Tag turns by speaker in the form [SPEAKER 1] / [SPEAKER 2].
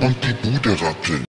[SPEAKER 1] und die Bude rappeln.